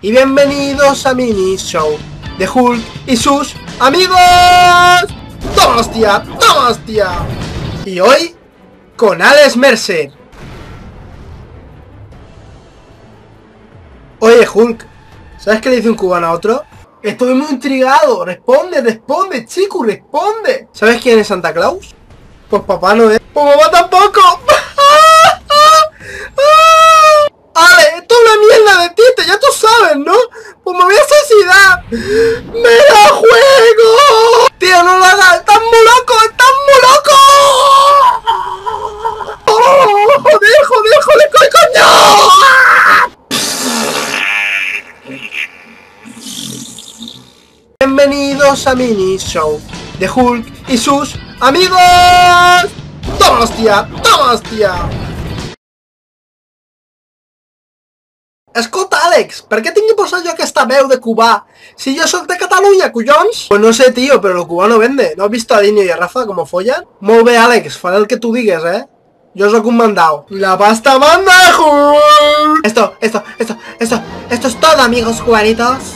y bienvenidos a Mini Show de Hulk y sus amigos. ¡Toma hostia! ¡Toma hostia! Y hoy con Alex Mercer. Oye Hulk, ¿sabes qué le dice un cubano a otro? Estoy muy intrigado. Responde, responde, chico, responde. ¿Sabes quién es Santa Claus? Pues papá no es. Pues mamá tampoco. Ale, esto es una mierda de tite, ya tú sabes, ¿no? Pues me voy a suicidar. ¡Me la juego! Tío, no lo hagas, estás muy loco, estás muy loco. ¡Oh, joder, joder, coño, coño! Bienvenidos a Mini Show de Hulk y sus amigos. ¡Toma hostia! ¡Toma hostia! Escolta, Àlex, per què tinc que posar jo aquesta veu de cubà si yo soy de Cataluña, cuyons? Pues no sé, tío, pero lo cubano vende. ¿No has visto a Dino y a Rafa como follan? Molt bé, Àlex, el que tú digues, eh? Yo soy un mandado. La pasta manda! Esto, esto, esto, esto, esto es todo, amigos cubanitos.